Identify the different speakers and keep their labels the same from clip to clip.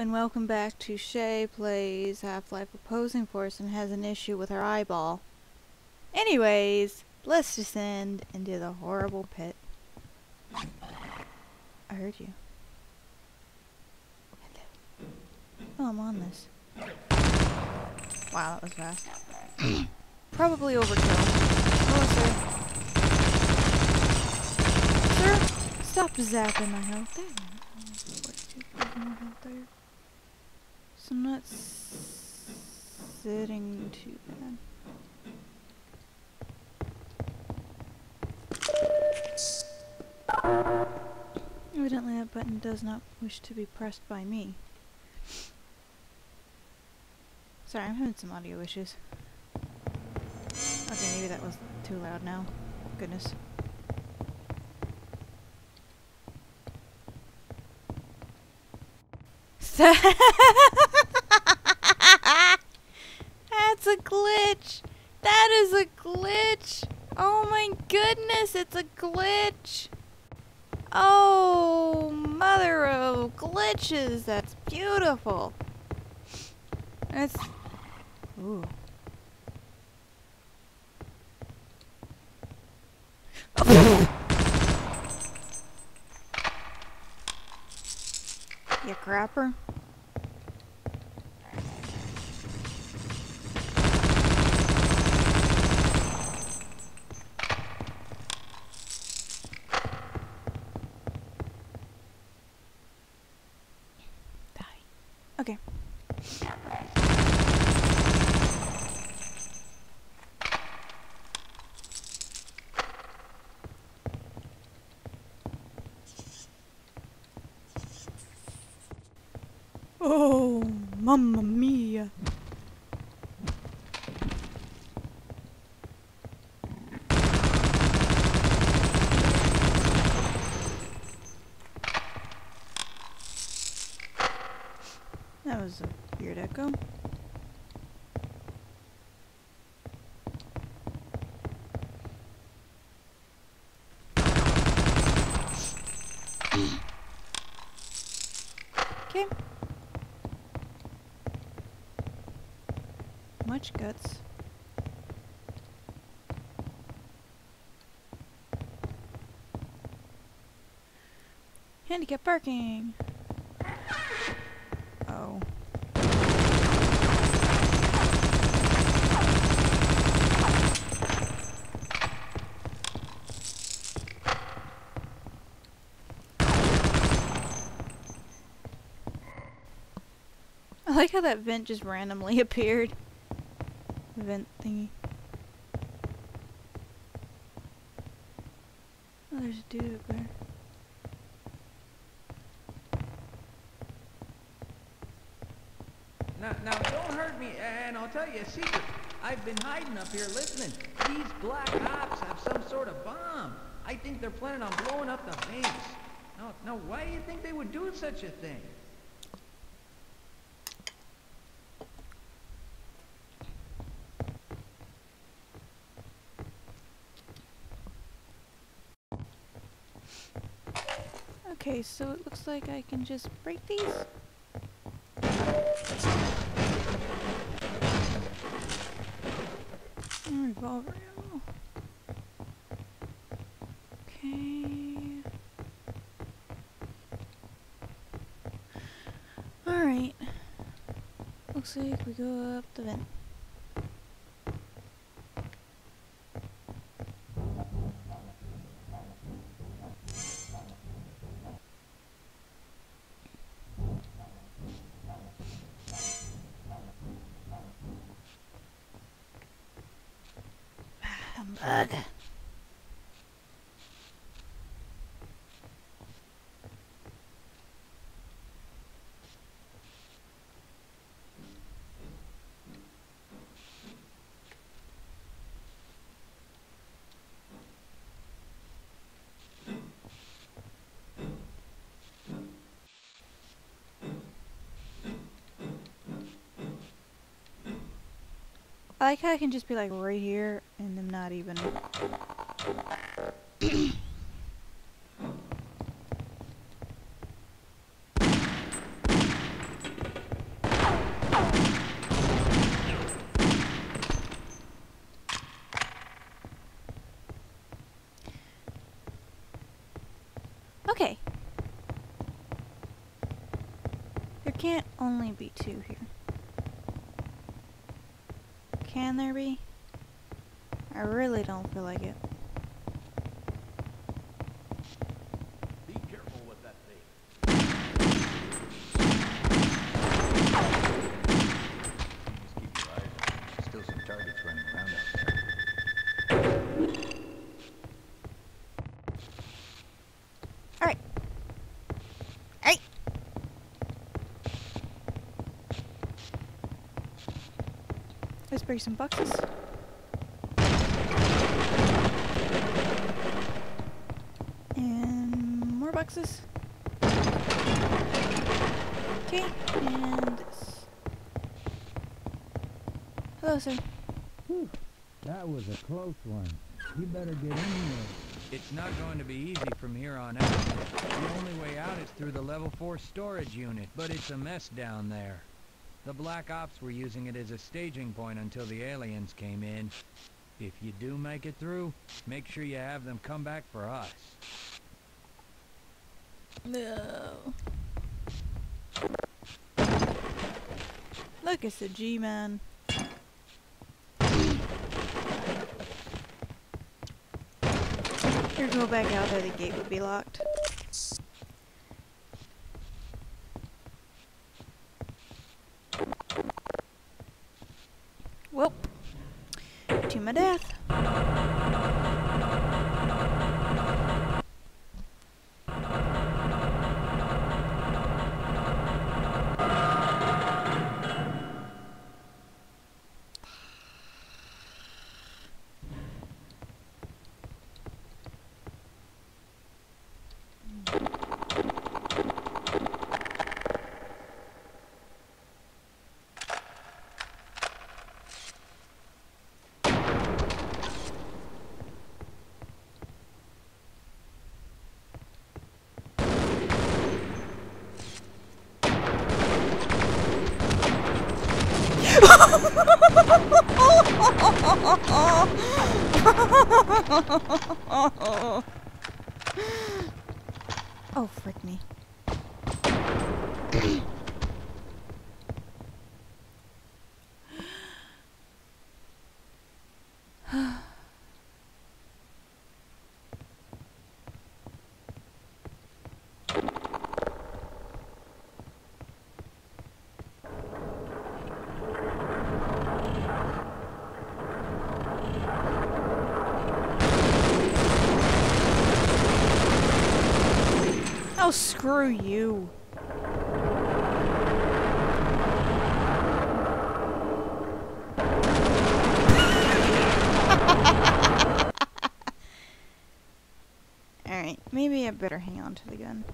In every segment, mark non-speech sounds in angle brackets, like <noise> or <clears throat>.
Speaker 1: and welcome back to Shay Plays Half-Life Opposing Force and has an issue with her eyeball. Anyways, let's descend into the horrible pit. I heard you. Hello. Oh, I'm on this. Wow, that was fast. <clears throat> Probably overkill. Oh, sir. Sir, stop zapping my health. There. So I'm not sitting too bad. Evidently that button does not wish to be pressed by me. Sorry, I'm having some audio issues. Okay, maybe that was too loud now. Goodness. <laughs> That's a glitch! That is a glitch! Oh my goodness, it's a glitch! Oh, mother of glitches! That's beautiful! It's... Ooh. you crapper. dia. Much guts. Handicap parking. Oh. I like how that vent just randomly <laughs> appeared. Vent thingy. Oh, there's a dude up there.
Speaker 2: Now, now, don't hurt me, and I'll tell you a secret. I've been hiding up here listening. These black ops have some sort of bomb. I think they're planning on blowing up the base. Now, now, why do you think they would do such a thing?
Speaker 1: Okay, so it looks like I can just break these. And revolver ammo. Okay. Alright. Looks like we go up the vent. Humbug. I like how I can just be like right here and them not even. There can't only be two here. Can there be? I really don't feel like it.
Speaker 2: Be careful with that thing. Just keep your eyes on. Still some targets running around out there.
Speaker 1: Alright. Alright. Let's break some boxes. And more boxes. Okay, and this. Hello, sir.
Speaker 3: Whew, that was a close one. You better get in there.
Speaker 4: It's not going to be easy from here on out. The only way out is through the level 4 storage unit, but it's a mess down there. The Black Ops were using it as a staging point until the aliens came in. If you do make it through, make sure you have them come back for us.
Speaker 1: No. Look, it's a G-Man. Here, go back out there, the gate would be locked. Well, to my death. Oh, frick me. Oh, screw you. <laughs> Alright, maybe I better hang on to the gun.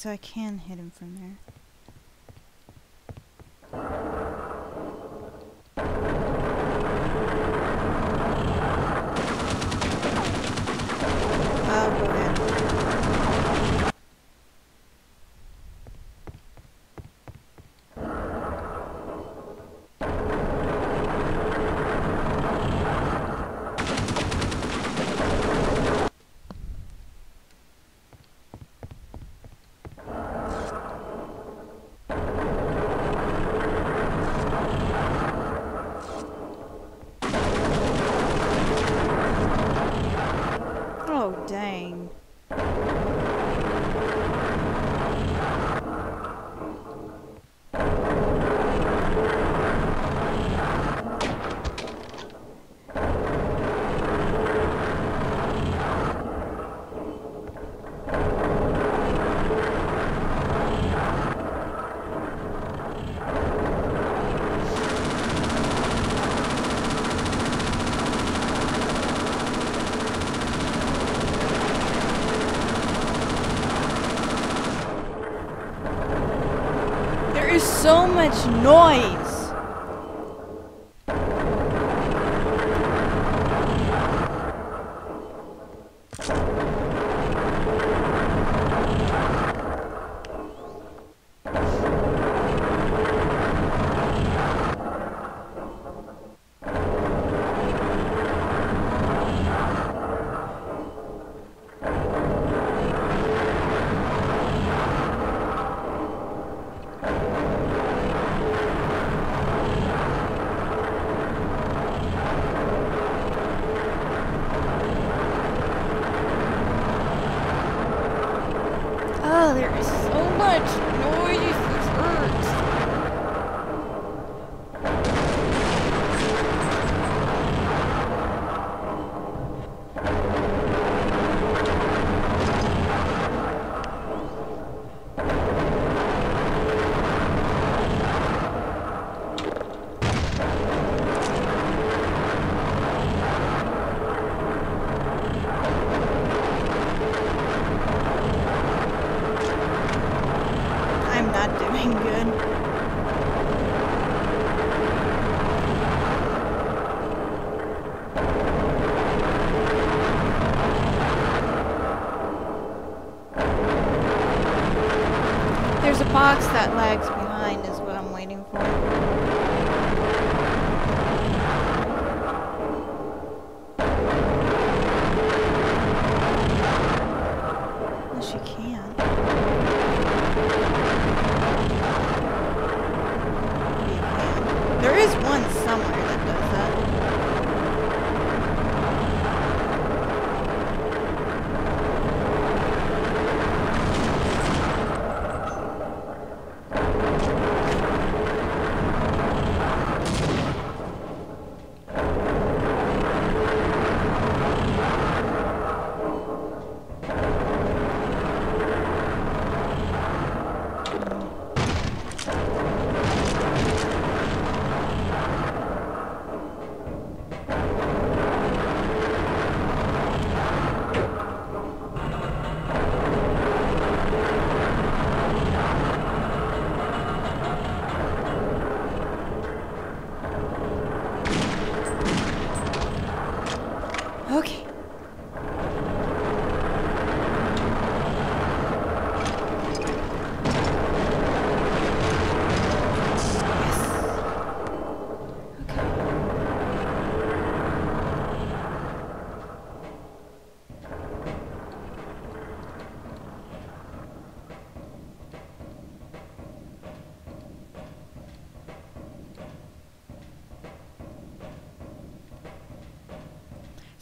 Speaker 1: So I can hit him from there. Oh, go ahead. so much noise.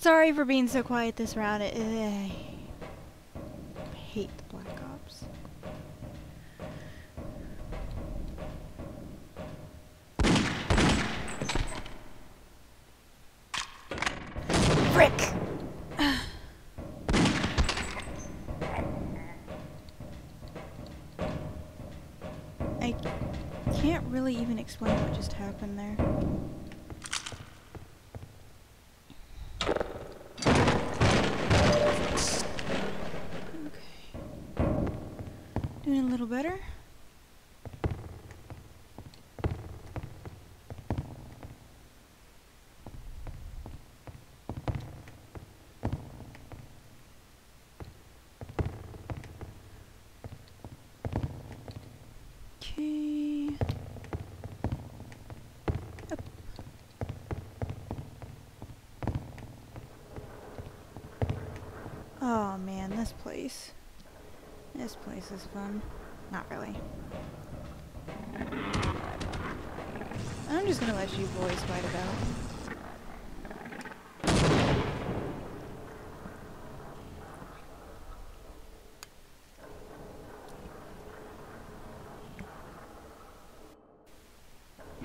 Speaker 1: Sorry for being so quiet this round. I hate the Black Ops. Frick! <sighs> I can't really even explain what just happened there. Little better. Okay. Oh man, this place. This place is fun. Not really. I'm just gonna let you boys fight it out.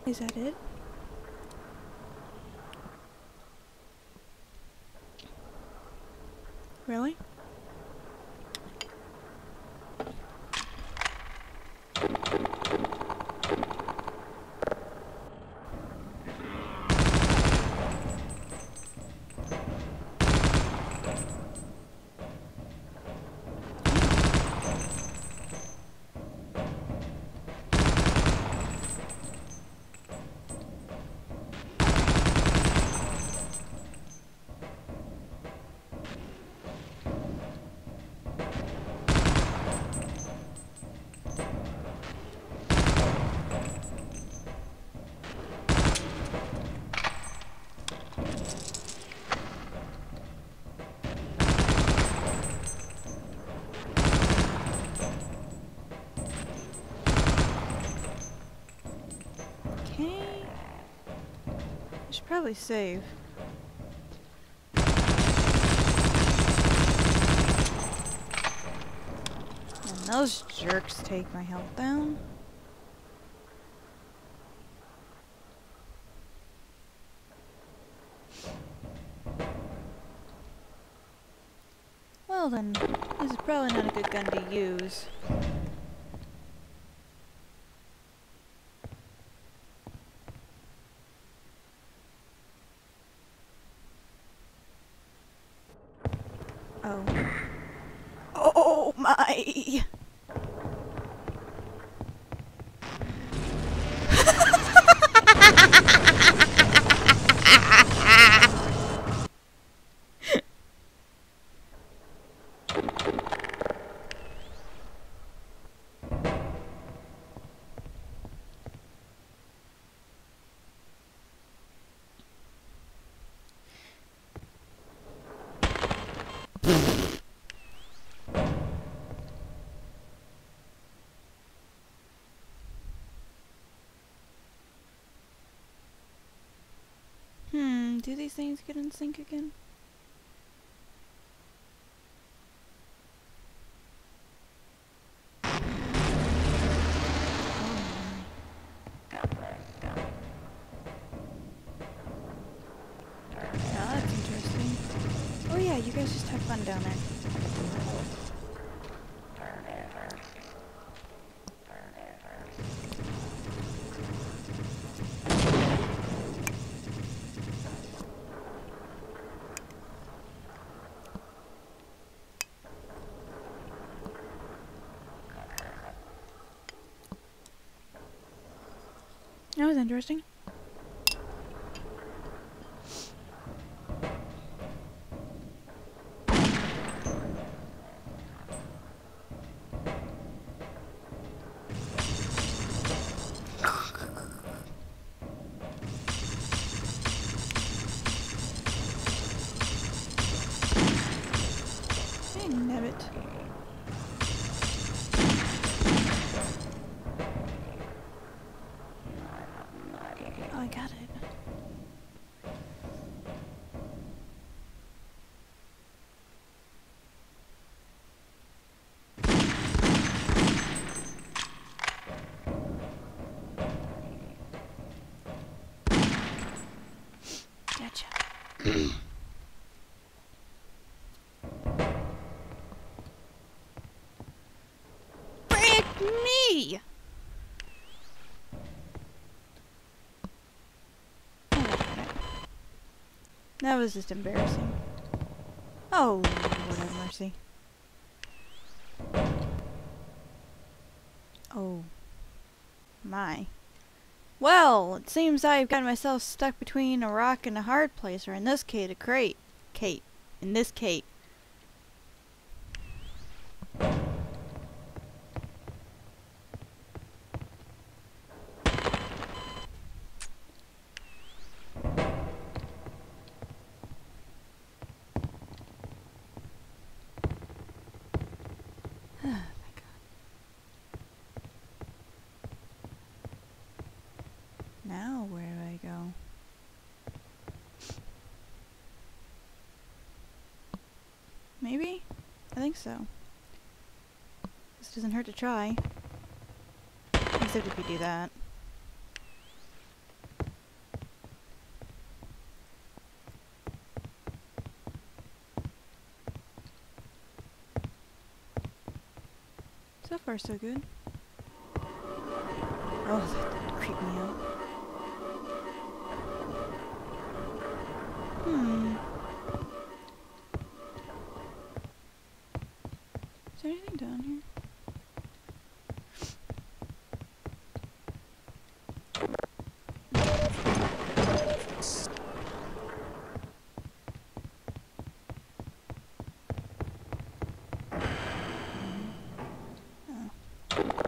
Speaker 1: Is that it? Really? Probably save. And those jerks take my health down. Well then, this is probably not a good gun to use. Oh. Oh my! Hmm, do these things get in sync again? Interesting. Dang nabbit. That was just embarrassing. Oh, Lord have mercy. Oh. My. Well, it seems I've gotten myself stuck between a rock and a hard place, or in this case, a crate. Kate. In this Kate. Now where do I go? Maybe? I think so. This doesn't hurt to try. Except if you do that. So far, so good. Oh, that did creep me out. Hmm. Is there anything down here?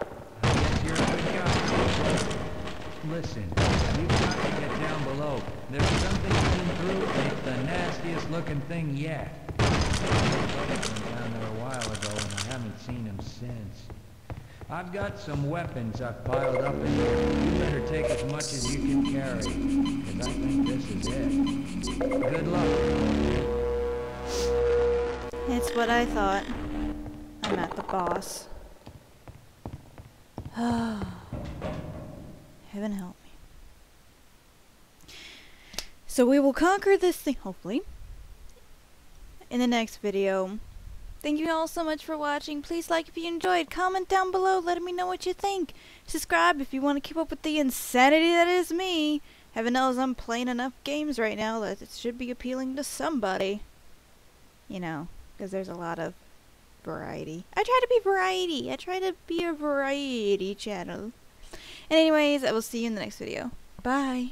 Speaker 4: I guess you're a good guy. Listen, you've got to get down below. There's something in through. It's the nastiest looking thing. I went down there a while ago and I haven't seen him since. I've got some weapons I've piled up in here. You better take as much as you can carry. 'cause I think this is it. Good luck.
Speaker 1: It's what I thought. I'm at the boss. Oh, <sighs> heaven help me. So we will conquer this thing, hopefully, in the next video. Thank you all so much for watching. Please like if you enjoyed. Comment down below letting me know what you think. Subscribe if you want to keep up with the insanity that is me. Heaven knows I'm playing enough games right now that it should be appealing to somebody. You know, because there's a lot of variety. I try to be variety. I try to be a variety channel. And anyways, I will see you in the next video. Bye.